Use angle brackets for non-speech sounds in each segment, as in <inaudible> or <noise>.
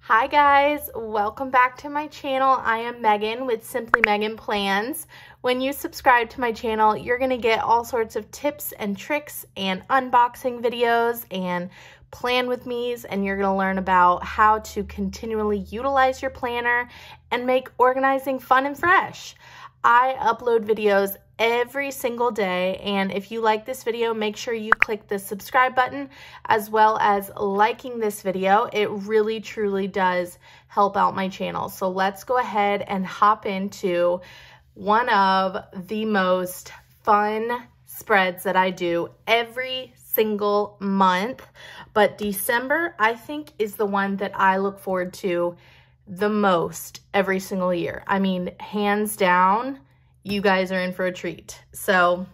Hi guys, welcome back to my channel. I am Megan with Simply Megan Plans. When you subscribe to my channel, you're gonna get all sorts of tips and tricks and unboxing videos and plan with me's and you're gonna learn about how to continually utilize your planner and make organizing fun and fresh. I upload videos every single day. And if you like this video, make sure you click the subscribe button as well as liking this video. It really, truly does help out my channel. So let's go ahead and hop into one of the most fun spreads that I do every single month. But December, I think, is the one that I look forward to the most every single year. I mean, hands down, you guys are in for a treat. So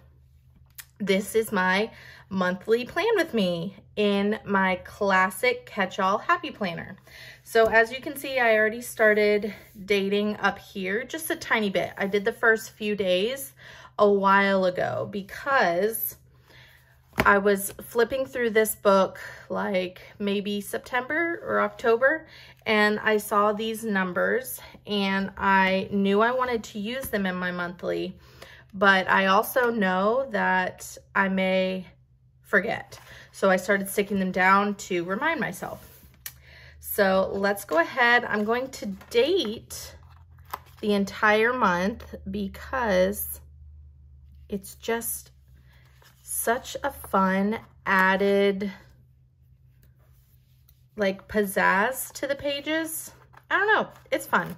this is my monthly plan with me in my classic catch-all happy planner. So as you can see, I already started dating up here just a tiny bit. I did the first few days a while ago because I was flipping through this book like maybe September or October and I saw these numbers and I knew I wanted to use them in my monthly, but I also know that I may forget. So I started sticking them down to remind myself. So let's go ahead. I'm going to date the entire month because it's just such a fun added like pizzazz to the pages. I don't know, it's fun.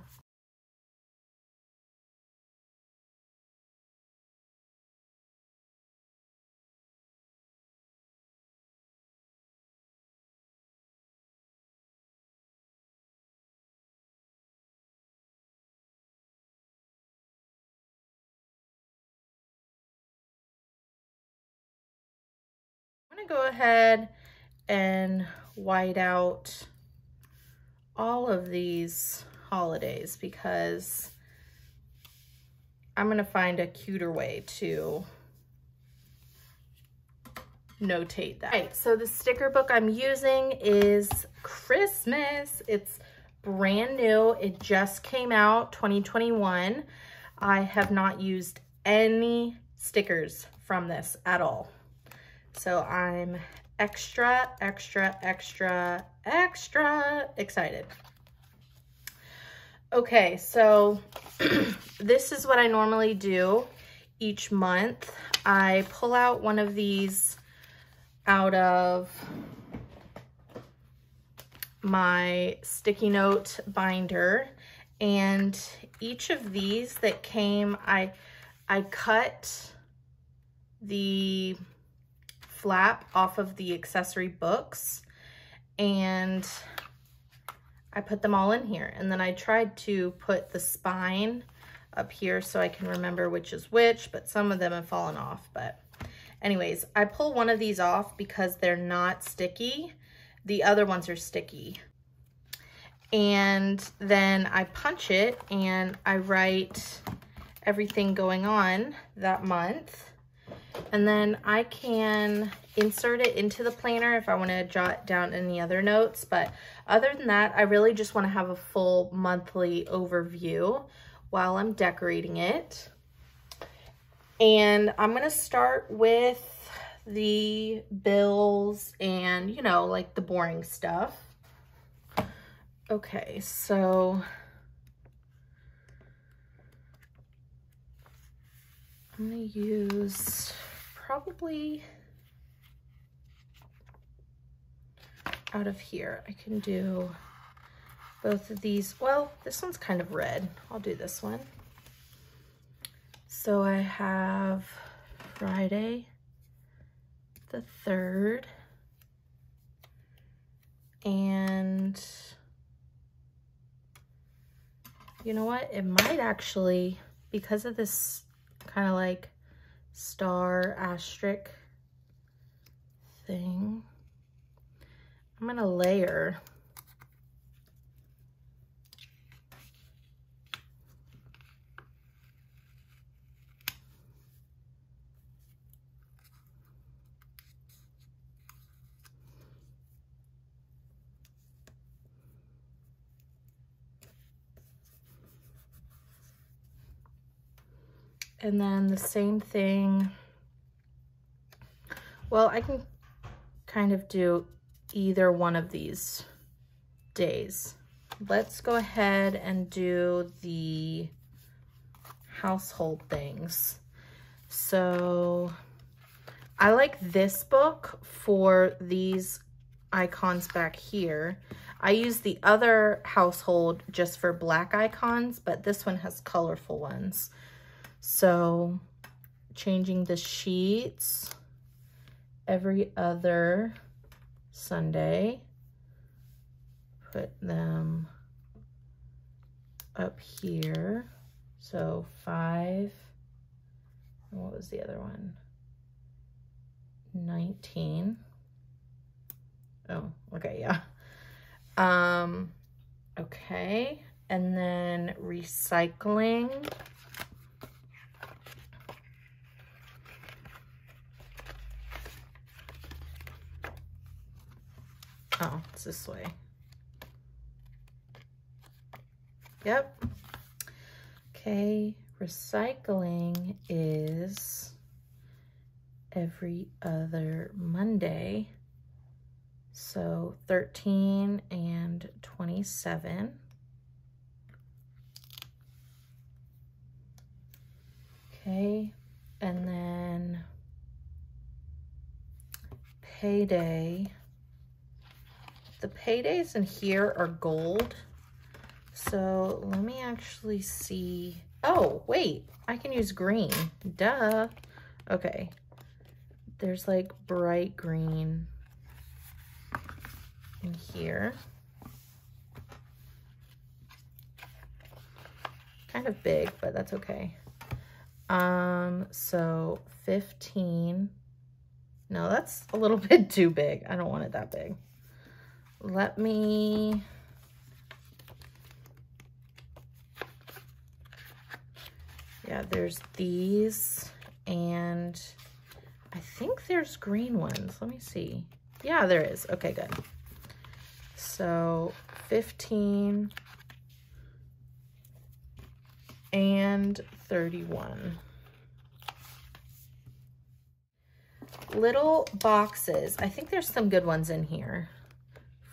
Go ahead and white out all of these holidays because I'm gonna find a cuter way to notate that. Right, so the sticker book I'm using is Christmas. It's brand new. It just came out 2021. I have not used any stickers from this at all. So I'm extra, extra, extra, extra excited. Okay, so <clears throat> this is what I normally do each month. I pull out one of these out of my sticky note binder and each of these that came, I, I cut the flap off of the accessory books and I put them all in here. And then I tried to put the spine up here so I can remember which is which, but some of them have fallen off. But anyways, I pull one of these off because they're not sticky. The other ones are sticky. And then I punch it and I write everything going on that month. And then I can insert it into the planner if I want to jot down any other notes. But other than that, I really just want to have a full monthly overview while I'm decorating it. And I'm going to start with the bills and, you know, like the boring stuff. Okay, so I'm going to use probably out of here. I can do both of these. Well, this one's kind of red. I'll do this one. So I have Friday the 3rd and you know what? It might actually, because of this kind of like star asterisk thing, I'm to layer And then the same thing. Well, I can kind of do either one of these days. Let's go ahead and do the household things. So I like this book for these icons back here. I use the other household just for black icons, but this one has colorful ones. So changing the sheets every other Sunday. Put them up here. So five, what was the other one? 19. Oh, okay, yeah. Um, okay, and then recycling. Oh, it's this way. Yep. Okay, recycling is every other Monday. So 13 and 27. Okay, and then payday. The paydays in here are gold. So let me actually see. Oh, wait, I can use green. Duh. Okay. There's like bright green in here. Kind of big, but that's okay. Um, so 15. No, that's a little <laughs> bit too big. I don't want it that big. Let me... Yeah, there's these and I think there's green ones. Let me see. Yeah, there is. Okay, good. So 15 and 31. Little boxes. I think there's some good ones in here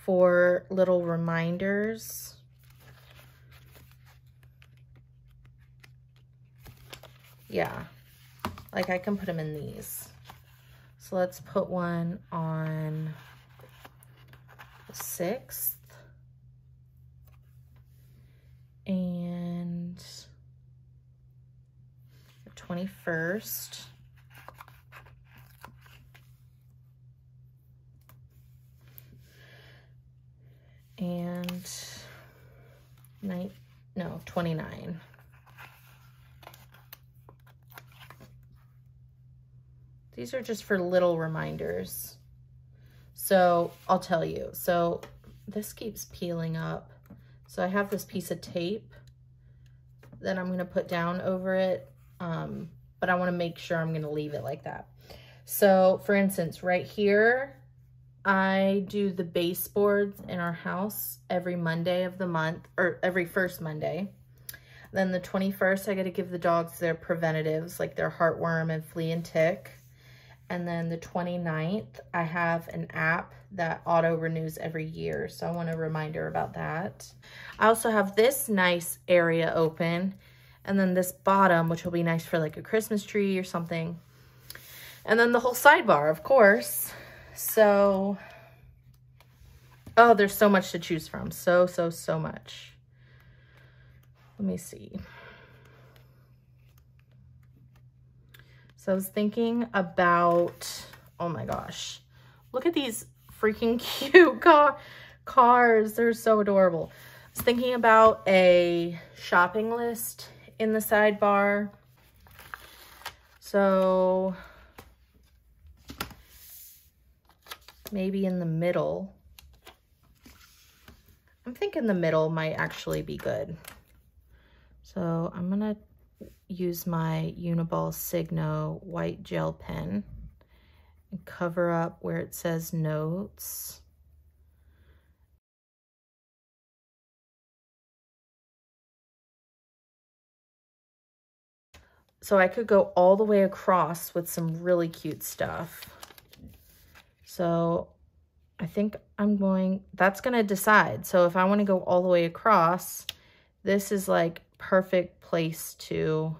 for little reminders. Yeah, like I can put them in these. So let's put one on the 6th. And the 21st. And night, no, 29. These are just for little reminders. So I'll tell you. So this keeps peeling up. So I have this piece of tape that I'm going to put down over it. Um, but I want to make sure I'm going to leave it like that. So for instance, right here, I do the baseboards in our house every Monday of the month, or every first Monday. Then the 21st, I got to give the dogs their preventatives, like their heartworm and flea and tick. And then the 29th, I have an app that auto renews every year. So I want a reminder about that. I also have this nice area open. And then this bottom, which will be nice for like a Christmas tree or something. And then the whole sidebar, of course. So, oh, there's so much to choose from. So, so, so much. Let me see. So I was thinking about, oh my gosh, look at these freaking <laughs> cute car cars. They're so adorable. I was thinking about a shopping list in the sidebar. So maybe in the middle. I'm thinking the middle might actually be good. So I'm to use my Uniball Signo white gel pen and cover up where it says notes. So I could go all the way across with some really cute stuff. So I think I'm going, that's going to decide. So if I want to go all the way across, this is like perfect place to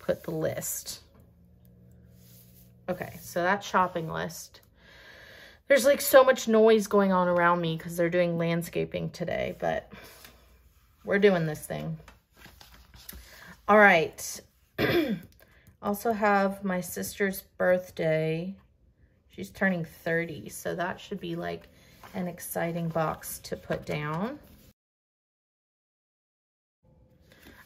put the list. Okay, so that shopping list. There's like so much noise going on around me because they're doing landscaping today, but we're doing this thing. All right. <clears throat> also have my sister's birthday. She's turning 30, so that should be like an exciting box to put down.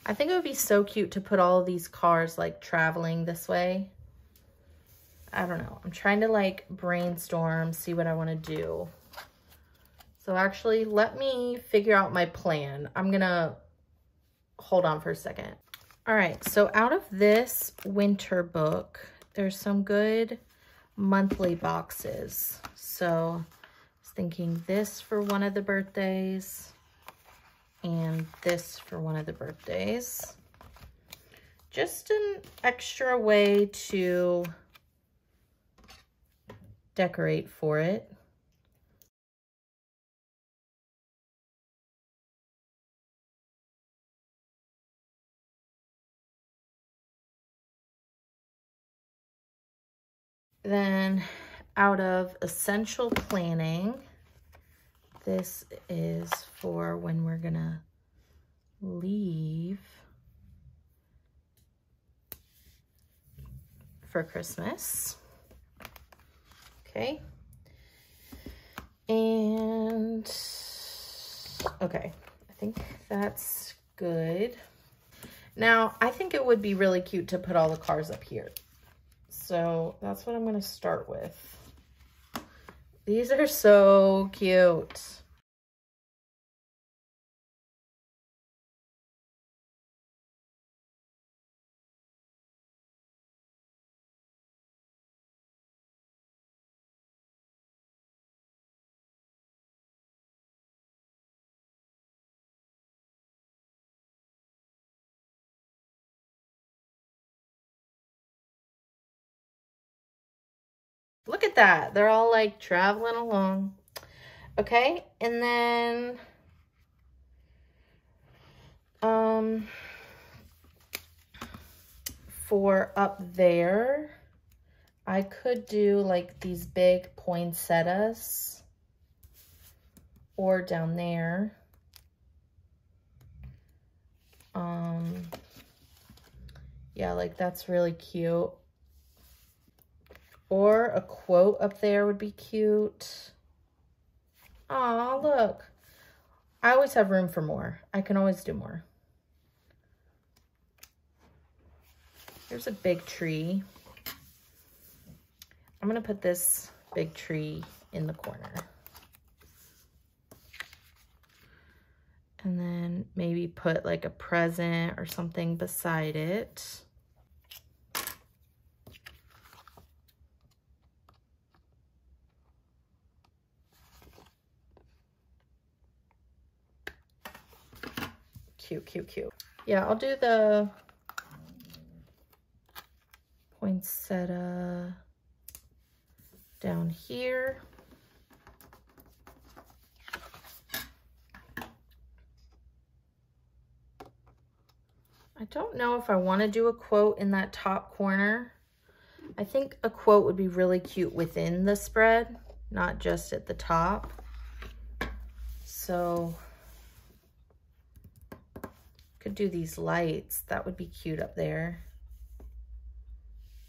I think it would be so cute to put all these cars like traveling this way. I don't know. I'm trying to like brainstorm, see what I want to do. So actually, let me figure out my plan. I'm going to hold on for a second. All right, so out of this winter book, there's some good monthly boxes. So I was thinking this for one of the birthdays and this for one of the birthdays. Just an extra way to decorate for it. Then out of essential planning, this is for when we're gonna leave for Christmas. Okay. And, okay, I think that's good. Now, I think it would be really cute to put all the cars up here. So that's what I'm going to start with. These are so cute. Look at that. They're all like traveling along. Okay, and then um for up there, I could do like these big poinsettias or down there. Um, yeah, like that's really cute. Or a quote up there would be cute. Aw, look. I always have room for more. I can always do more. Here's a big tree. I'm going to put this big tree in the corner. And then maybe put like a present or something beside it. Cute, cute, cute. Yeah, I'll do the poinsettia down here. I don't know if I want to do a quote in that top corner. I think a quote would be really cute within the spread, not just at the top. So could do these lights. That would be cute up there.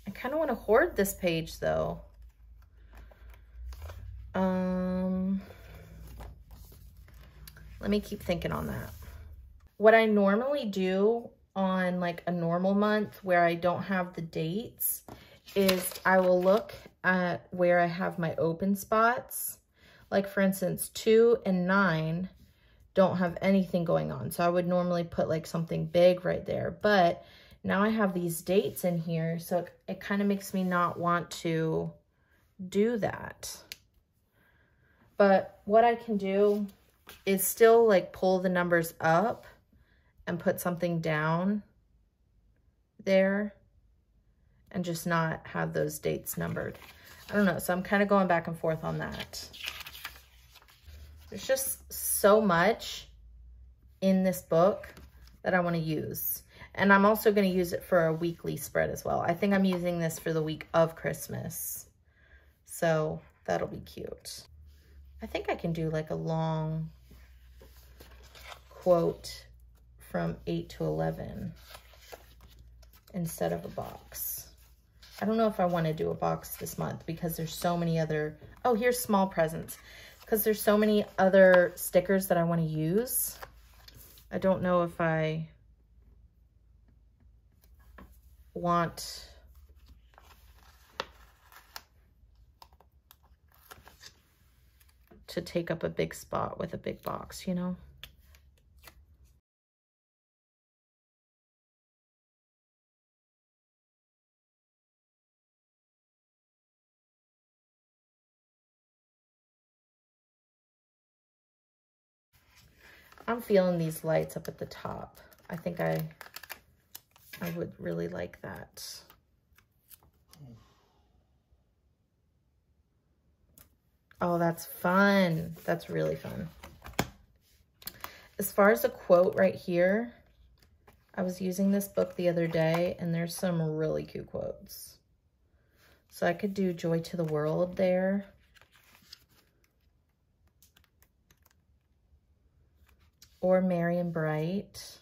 I kind of want to hoard this page though. Um, let me keep thinking on that. What I normally do on like a normal month where I don't have the dates is I will look at where I have my open spots. Like for instance, two and nine, don't have anything going on. So I would normally put like something big right there. But now I have these dates in here. So it, it kind of makes me not want to do that. But what I can do is still like pull the numbers up and put something down there and just not have those dates numbered. I don't know. So I'm kind of going back and forth on that. There's just so much in this book that I want to use. And I'm also going to use it for a weekly spread as well. I think I'm using this for the week of Christmas. So that'll be cute. I think I can do like a long quote from 8 to 11 instead of a box. I don't know if I want to do a box this month because there's so many other, oh, here's small presents. Because there's so many other stickers that I want to use. I don't know if I want to take up a big spot with a big box, you know? I'm feeling these lights up at the top. I think I, I would really like that. Oh, that's fun. That's really fun. As far as the quote right here, I was using this book the other day and there's some really cute quotes. So I could do Joy to the World there. Or and Bright.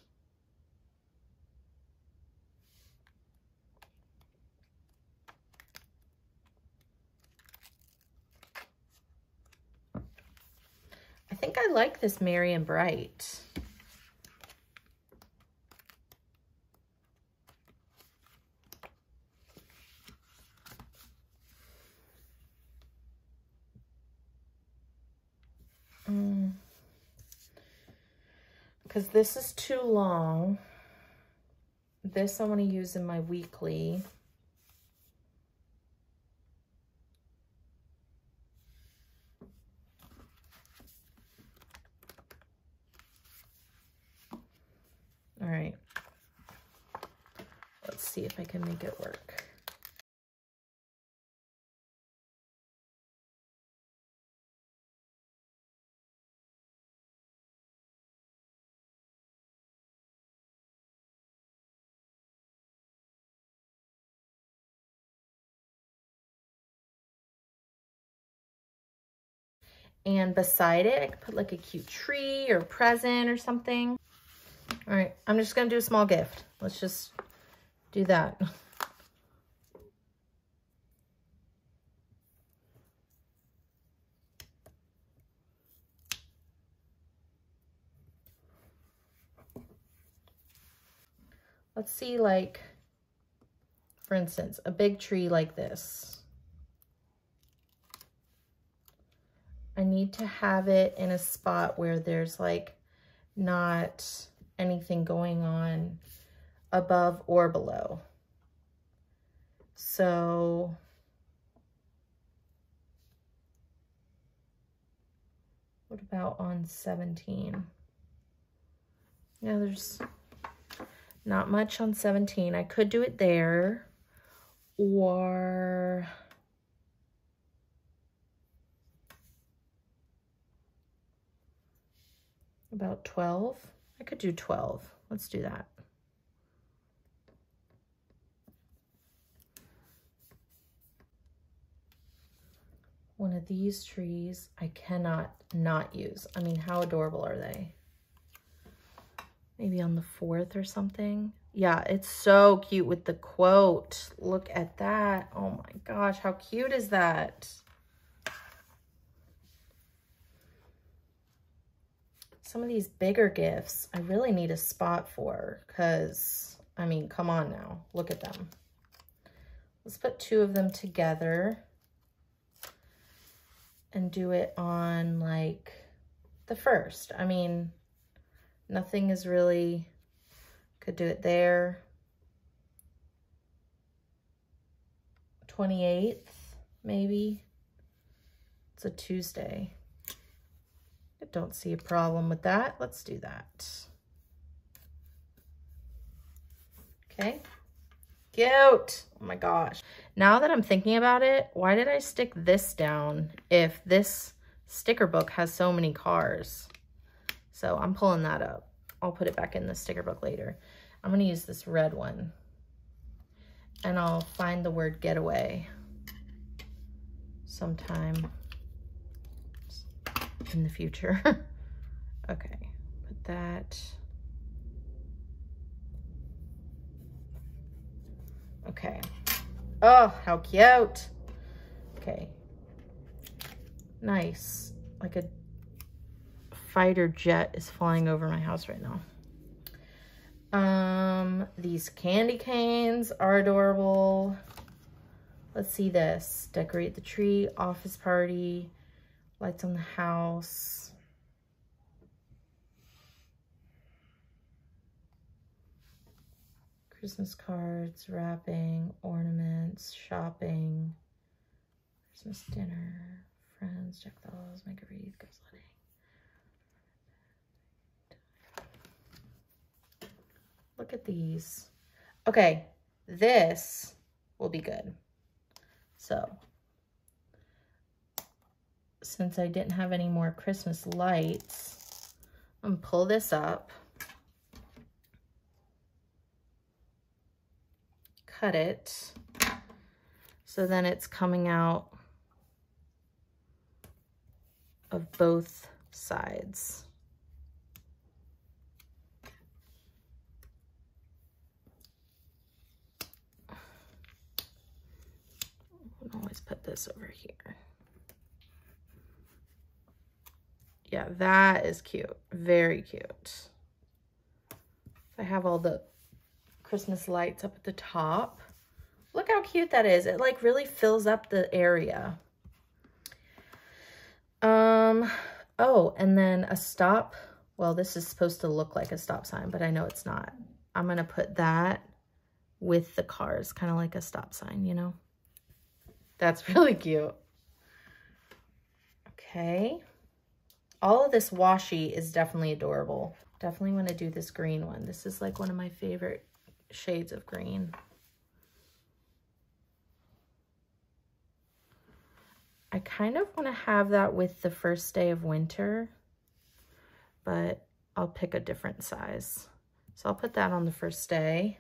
I think I like this and Bright. Because this is too long. This I want to use in my weekly. All right. Let's see if I can make it work. And beside it, I could put like a cute tree or present or something. All right, I'm just gonna do a small gift. Let's just do that. Let's see like, for instance, a big tree like this. I need to have it in a spot where there's like not anything going on above or below. So what about on 17? Yeah, there's not much on 17. I could do it there or about 12. I could do 12. Let's do that. One of these trees I cannot not use. I mean, how adorable are they? Maybe on the fourth or something. Yeah, it's so cute with the quote. Look at that. Oh my gosh, how cute is that? Some of these bigger gifts, I really need a spot for because, I mean, come on now. Look at them. Let's put two of them together and do it on like the first. I mean, nothing is really, could do it there. 28th, maybe. It's a Tuesday. Don't see a problem with that. Let's do that. Okay. Cute. Oh my gosh. Now that I'm thinking about it, why did I stick this down if this sticker book has so many cars? So I'm pulling that up. I'll put it back in the sticker book later. I'm going to use this red one. And I'll find the word getaway sometime in the future. <laughs> okay, put that. Okay. Oh, how cute. Okay. Nice. Like a fighter jet is flying over my house right now. Um, these candy canes are adorable. Let's see this. Decorate the tree, office party, lights on the house. Christmas cards, wrapping, ornaments, shopping, Christmas dinner, friends, check those, make a wreath, ghost wedding. Look at these. Okay, this will be good. So, since I didn't have any more Christmas lights, I'm gonna pull this up. Cut it. So then it's coming out of both sides. always put this over here. Yeah, that is cute. Very cute. I have all the Christmas lights up at the top. Look how cute that is. It like really fills up the area. Um, oh, and then a stop. Well, this is supposed to look like a stop sign, but I know it's not. I'm going to put that with the cars, kind of like a stop sign, you know? That's <laughs> really cute. Okay. All of this washi is definitely adorable. Definitely want to do this green one. This is like one of my favorite shades of green. I kind of want to have that with the first day of winter, but I'll pick a different size. So I'll put that on the first day,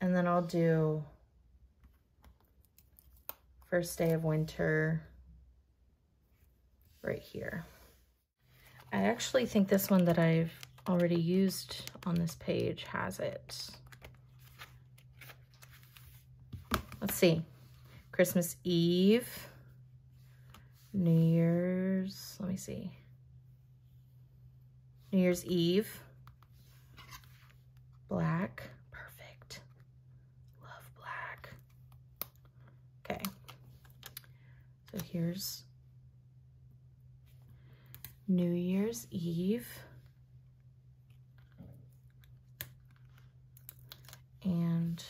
and then I'll do first day of winter right here. I actually think this one that I've already used on this page has it. Let's see. Christmas Eve, New Year's, let me see. New Year's Eve, black, perfect. Love black. Okay. So here's New Year's Eve. And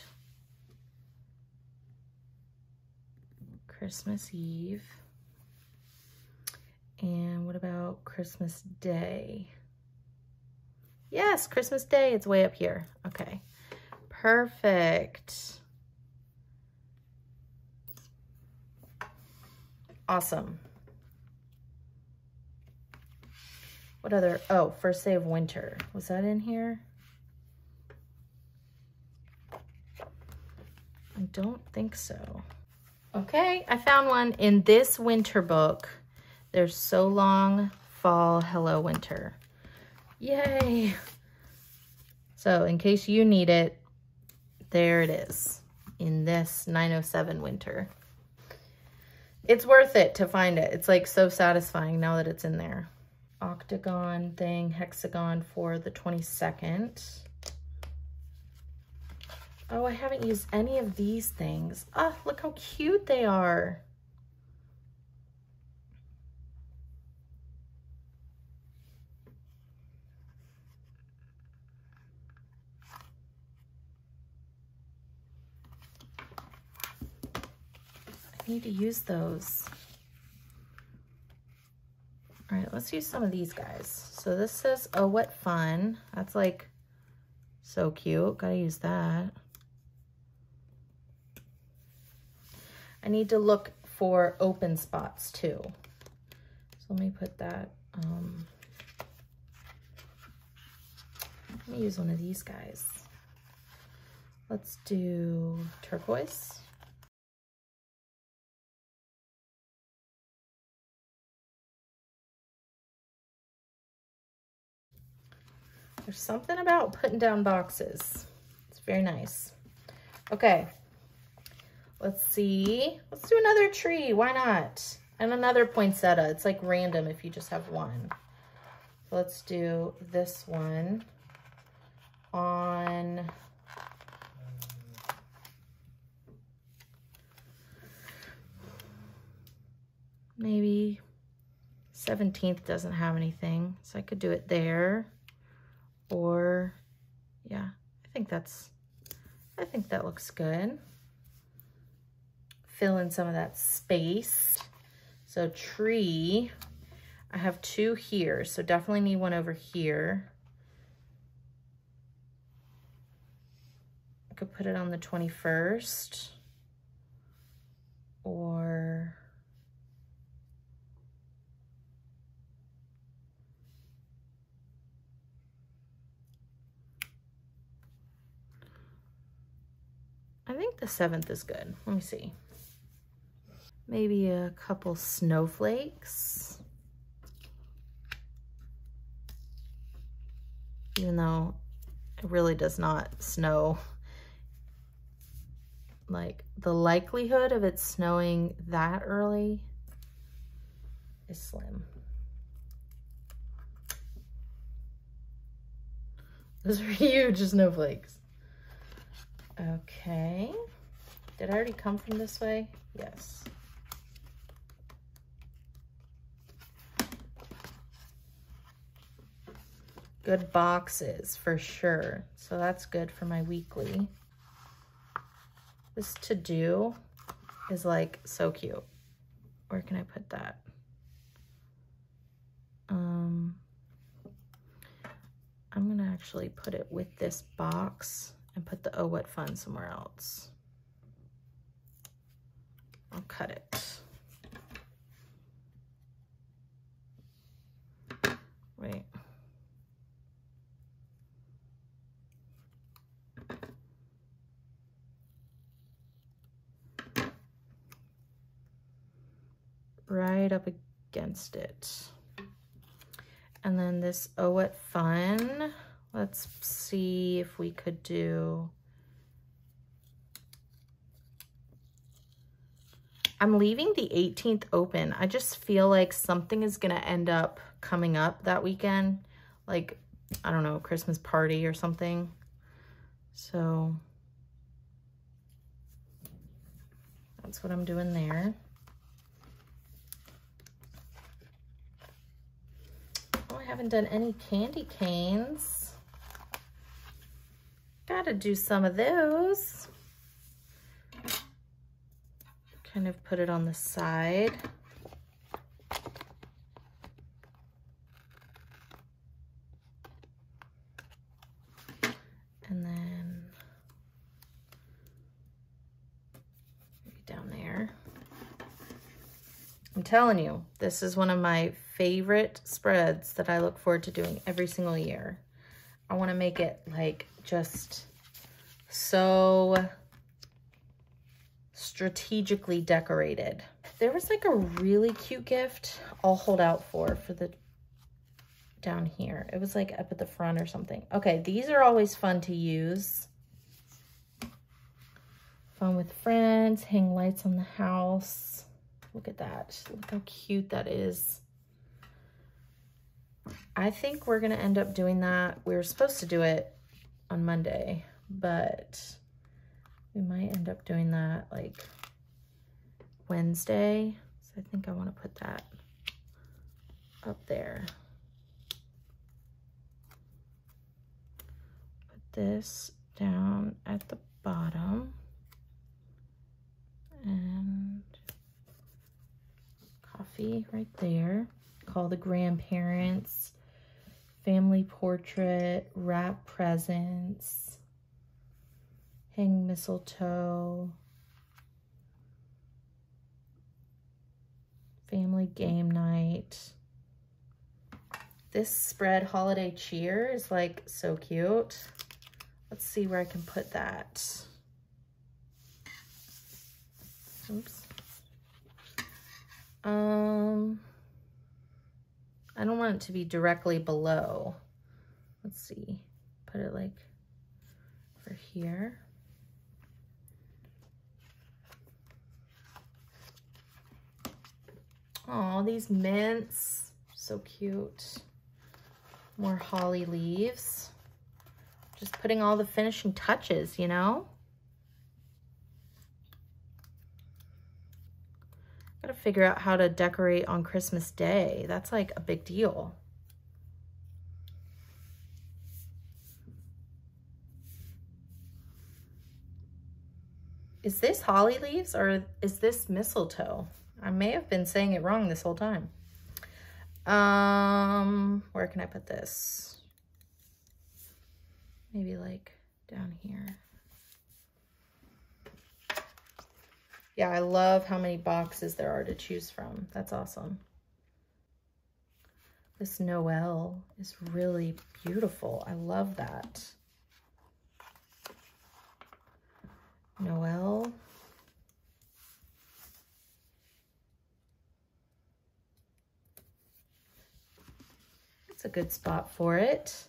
Christmas Eve. And what about Christmas Day? Yes, Christmas Day, it's way up here. Okay, perfect. Awesome. What other, oh, first day of winter. Was that in here? I don't think so. Okay, I found one in this winter book. There's So Long, Fall, Hello, Winter. Yay! So in case you need it, there it is in this 907 winter it's worth it to find it. It's like so satisfying now that it's in there. Octagon thing, hexagon for the 22nd. Oh, I haven't used any of these things. Oh, look how cute they are. I need to use those. All right, let's use some of these guys. So this says, oh, what fun. That's like so cute. Gotta use that. I need to look for open spots too. So let me put that, um, let me use one of these guys. Let's do turquoise. There's something about putting down boxes. It's very nice. Okay, let's see. Let's do another tree. Why not? And another poinsettia. It's like random if you just have one. Let's do this one on maybe 17th doesn't have anything. So I could do it there or yeah, I think that's, I think that looks good. Fill in some of that space. So tree, I have two here, so definitely need one over here. I could put it on the 21st or the 7th is good. Let me see. Maybe a couple snowflakes. Even though it really does not snow. Like the likelihood of it snowing that early is slim. Those are <laughs> huge snowflakes. Okay. Did I already come from this way? Yes. Good boxes for sure. So that's good for my weekly. This to do is like so cute. Where can I put that? Um, I'm gonna actually put it with this box and put the Oh What Fun somewhere else. I'll cut it. Wait. Right up against it. And then this Oh What Fun Let's see if we could do... I'm leaving the 18th open. I just feel like something is going to end up coming up that weekend. Like, I don't know, Christmas party or something. So that's what I'm doing there. Oh, I haven't done any candy canes. Gotta do some of those. Kind of put it on the side. And then down there. I'm telling you, this is one of my favorite spreads that I look forward to doing every single year. I want to make it like just so strategically decorated. There was like a really cute gift I'll hold out for, for the down here. It was like up at the front or something. Okay, these are always fun to use. Fun with friends, hang lights on the house. Look at that. Look how cute that is. I think we're going to end up doing that. We were supposed to do it on Monday, but we might end up doing that like Wednesday. So I think I want to put that up there. Put this down at the bottom and coffee right there. Call the grandparents family portrait, wrap presents, hang mistletoe, family game night. This spread holiday cheer is like so cute. Let's see where I can put that. Oops. Um, I don't want it to be directly below. Let's see, put it like over here. Oh, these mints, so cute. More holly leaves. Just putting all the finishing touches, you know? Gotta figure out how to decorate on Christmas Day. That's like a big deal. Is this holly leaves or is this mistletoe? I may have been saying it wrong this whole time. Um, where can I put this? Maybe like down here. Yeah, I love how many boxes there are to choose from. That's awesome. This Noel is really beautiful. I love that. Noel. That's a good spot for it.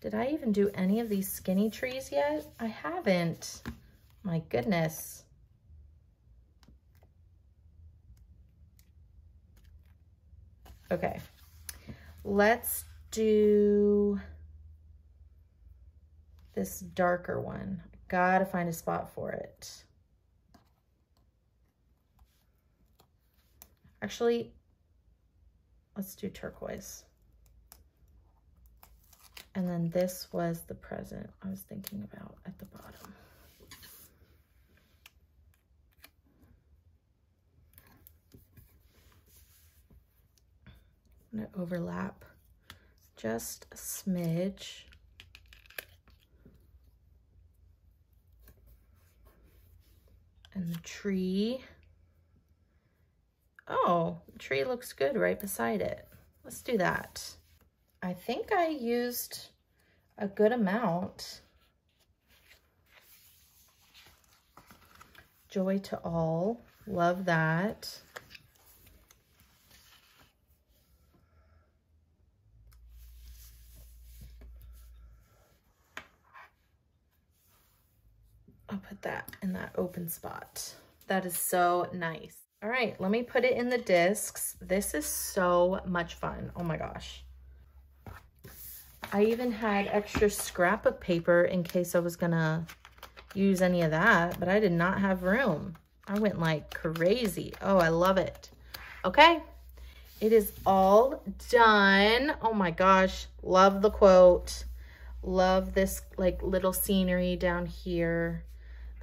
Did I even do any of these skinny trees yet? I haven't. My goodness. Okay, let's do this darker one. Gotta find a spot for it. Actually, let's do turquoise. And then this was the present I was thinking about at the bottom. I'm gonna overlap just a smidge. And the tree. Oh, the tree looks good right beside it. Let's do that. I think I used a good amount. Joy to all. Love that. I'll put that in that open spot. That is so nice. All right, let me put it in the discs. This is so much fun. Oh my gosh. I even had extra scrapbook paper in case I was gonna use any of that, but I did not have room. I went like crazy. Oh, I love it. Okay, it is all done. Oh my gosh, love the quote. Love this like little scenery down here.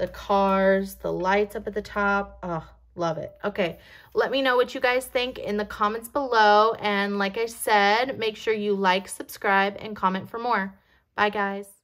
The cars, the lights up at the top. Oh, Love it. Okay, let me know what you guys think in the comments below. And like I said, make sure you like, subscribe, and comment for more. Bye, guys.